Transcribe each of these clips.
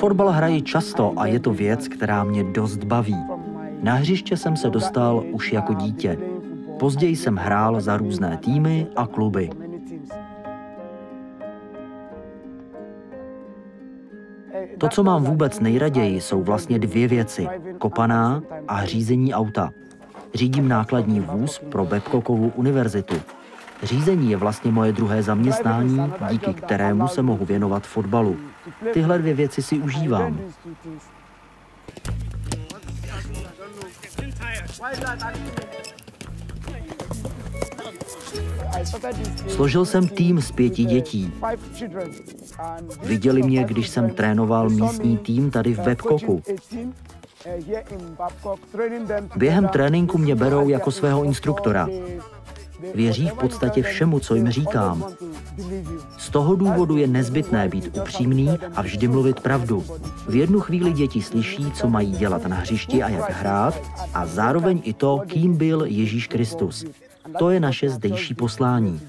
Fotbal hraji často a je to věc, která mě dost baví. Na hřiště jsem se dostal už jako dítě. Později jsem hrál za různé týmy a kluby. To, co mám vůbec nejraději, jsou vlastně dvě věci. Kopaná a řízení auta. Řídím nákladní vůz pro Babcockovu univerzitu. Řízení je vlastně moje druhé zaměstnání, díky kterému se mohu věnovat fotbalu. Tyhle dvě věci si užívám. Složil jsem tým z pěti dětí. Viděli mě, když jsem trénoval místní tým tady v Babcocku. Během tréninku mě berou jako svého instruktora. Věří v podstatě všemu, co jim říkám. Z toho důvodu je nezbytné být upřímný a vždy mluvit pravdu. V jednu chvíli děti slyší, co mají dělat na hřišti a jak hrát, a zároveň i to, kým byl Ježíš Kristus. To je naše zdejší poslání.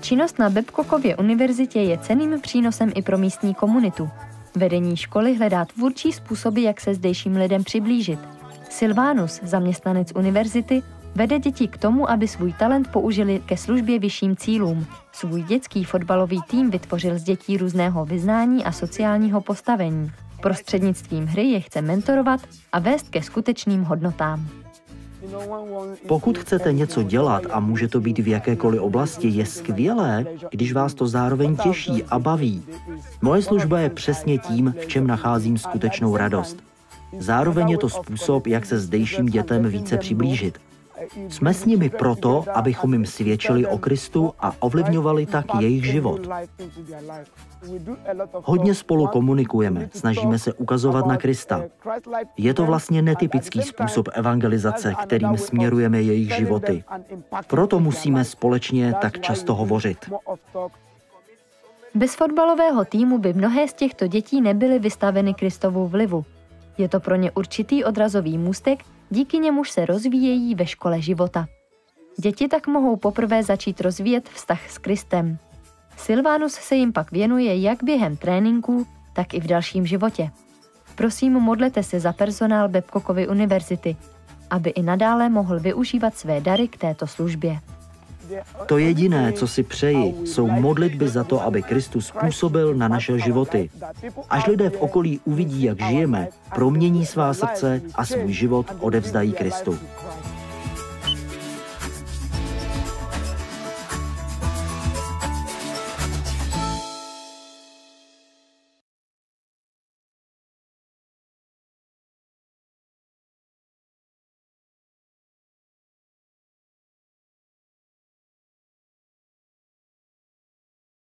Činnost na Babcockově univerzitě je ceným přínosem i pro místní komunitu. Vedení školy hledá tvůrčí způsoby, jak se zdejším lidem přiblížit. Silvánus, zaměstnanec univerzity, vede děti k tomu, aby svůj talent použili ke službě vyšším cílům. Svůj dětský fotbalový tým vytvořil z dětí různého vyznání a sociálního postavení. Prostřednictvím hry je chce mentorovat a vést ke skutečným hodnotám. Pokud chcete něco dělat a může to být v jakékoliv oblasti, je skvělé, když vás to zároveň těší a baví. Moje služba je přesně tím, v čem nacházím skutečnou radost. Zároveň je to způsob, jak se zdejším dětem více přiblížit. Jsme s nimi proto, abychom jim svědčili o Kristu a ovlivňovali tak jejich život. Hodně spolu komunikujeme, snažíme se ukazovat na Krista. Je to vlastně netypický způsob evangelizace, kterým směrujeme jejich životy. Proto musíme společně tak často hovořit. Bez fotbalového týmu by mnohé z těchto dětí nebyly vystaveny Kristovu vlivu. Je to pro ně určitý odrazový můstek, díky němuž se rozvíjejí ve škole života. Děti tak mohou poprvé začít rozvíjet vztah s Kristem. Silvánus se jim pak věnuje jak během tréninků, tak i v dalším životě. Prosím, modlete se za personál Babcockovy univerzity, aby i nadále mohl využívat své dary k této službě. To jediné, co si přeji, jsou modlitby za to, aby Kristus působil na naše životy. Až lidé v okolí uvidí, jak žijeme, promění svá srdce a svůj život odevzdají Kristu.